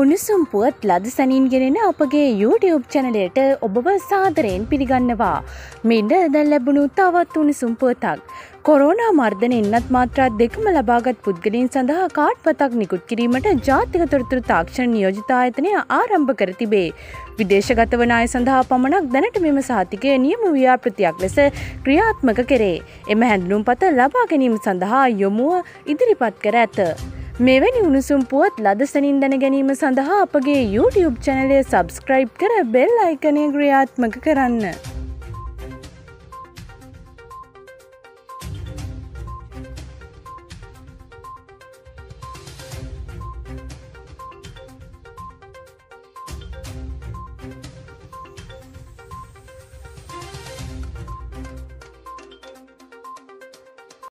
උණුසුම් පුවත් ලද සැනින් ගෙනෙන අපගේ YouTube චැනලයට ඔබව සාදරයෙන් පිළිගන්නවා. මෙඩ දැල් ලැබුණු තවත් උණුසුම් පුවතක්. කොරෝනා මර්ධන එන්නත් මාත්‍රා දෙකම ලබාගත් පුද්ගලින් සඳහා කාඩ් පතක් නිකුත් කිරීමට ජාතික තොරතුරු තාක්ෂණ නියෝජිතායතනය ආරම්භ කර තිබේ. විදේශගත වන අය සඳහා පමණක් දැනට මෙම සාතිකය නියම ව්‍යාපෘතියක් ලෙස ක්‍රියාත්මක කරේ. එම හැඳනුම් පත ලබා ගැනීම සඳහා යොමුව ඉදිරිපත් කර ඇත. මෙවැනි උණුසුම් පුවත් ලදසනින් දැන ගැනීම සඳහා අපගේ YouTube චැනලය සබස්ක්‍රයිබ් කර බෙල් අයිකනය ක්‍රියාත්මක කරන්න.